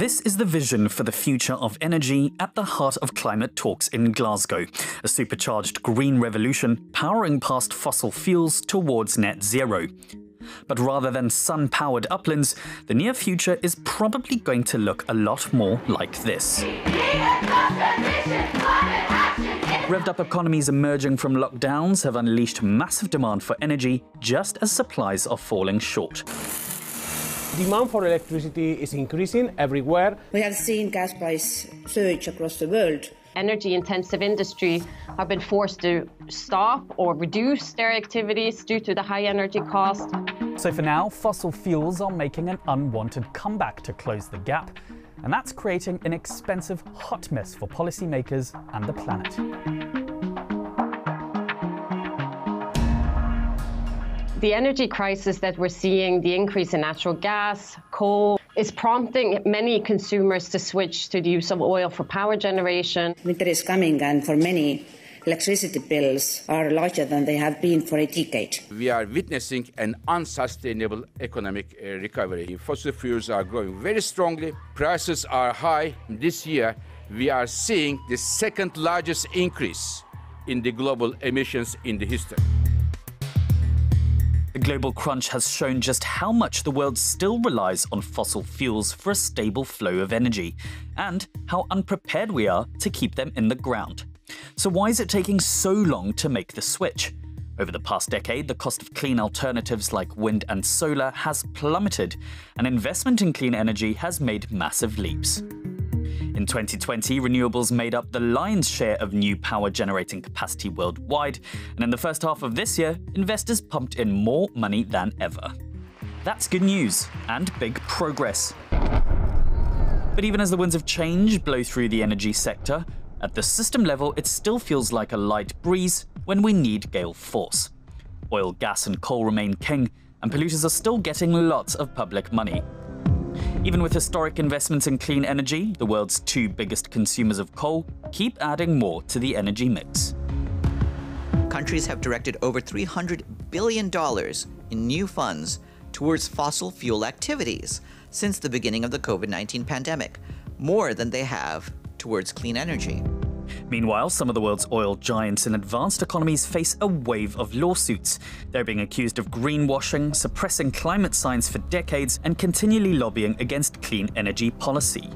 This is the vision for the future of energy at the heart of climate talks in Glasgow, a supercharged green revolution powering past fossil fuels towards net zero. But rather than sun powered uplands, the near future is probably going to look a lot more like this. Revved up economies emerging from lockdowns have unleashed massive demand for energy just as supplies are falling short. Demand for electricity is increasing everywhere. We have seen gas price surge across the world. Energy intensive industry have been forced to stop or reduce their activities due to the high energy cost. So for now, fossil fuels are making an unwanted comeback to close the gap. And that's creating an expensive hot mess for policymakers and the planet. The energy crisis that we're seeing, the increase in natural gas, coal, is prompting many consumers to switch to the use of oil for power generation. Winter is coming, and for many, electricity bills are larger than they have been for a decade. We are witnessing an unsustainable economic uh, recovery. Fossil fuels are growing very strongly, prices are high. This year, we are seeing the second largest increase in the global emissions in the history. The global crunch has shown just how much the world still relies on fossil fuels for a stable flow of energy, and how unprepared we are to keep them in the ground. So, why is it taking so long to make the switch? Over the past decade, the cost of clean alternatives like wind and solar has plummeted, and investment in clean energy has made massive leaps. In 2020, renewables made up the lion's share of new power generating capacity worldwide, and in the first half of this year, investors pumped in more money than ever. That's good news and big progress. But even as the winds of change blow through the energy sector, at the system level, it still feels like a light breeze when we need gale force. Oil, gas, and coal remain king, and polluters are still getting lots of public money. Even with historic investments in clean energy, the world's two biggest consumers of coal keep adding more to the energy mix. Countries have directed over $300 billion in new funds towards fossil fuel activities since the beginning of the COVID 19 pandemic, more than they have towards clean energy. Meanwhile, some of the world's oil giants and advanced economies face a wave of lawsuits. They're being accused of greenwashing, suppressing climate science for decades, and continually lobbying against clean energy policy.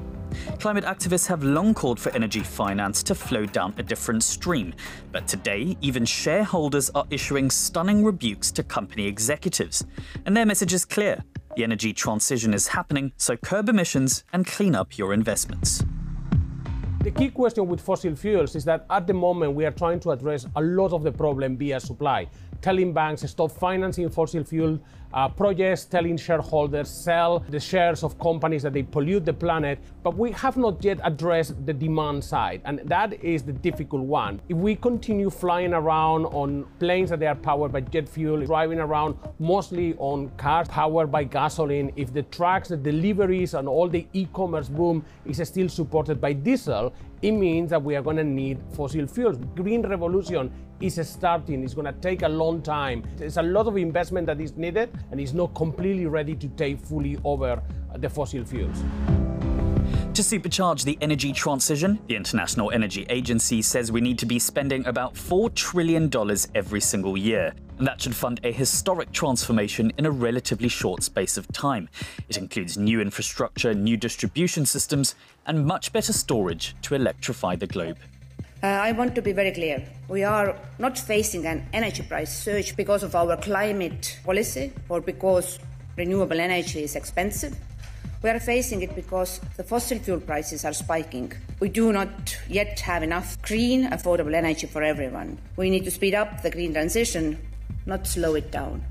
Climate activists have long called for energy finance to flow down a different stream, but today, even shareholders are issuing stunning rebukes to company executives. And their message is clear the energy transition is happening, so curb emissions and clean up your investments. The key question with fossil fuels is that at the moment we are trying to address a lot of the problem via supply, telling banks stop financing fossil fuel uh, projects, telling shareholders sell the shares of companies that they pollute the planet, but we have not yet addressed the demand side, and that is the difficult one. If we continue flying around on planes that they are powered by jet fuel, driving around mostly on cars powered by gasoline, if the trucks, the deliveries, and all the e-commerce boom is still supported by diesel, it means that we are going to need fossil fuels. Green revolution is starting. It's going to take a long time. There's a lot of investment that is needed, and it's not completely ready to take fully over the fossil fuels. To supercharge the energy transition, the International Energy Agency says we need to be spending about $4 trillion every single year. And that should fund a historic transformation in a relatively short space of time. It includes new infrastructure, new distribution systems, and much better storage to electrify the globe. Uh, I want to be very clear. We are not facing an energy price surge because of our climate policy or because renewable energy is expensive. We are facing it because the fossil fuel prices are spiking. We do not yet have enough green, affordable energy for everyone. We need to speed up the green transition, not slow it down.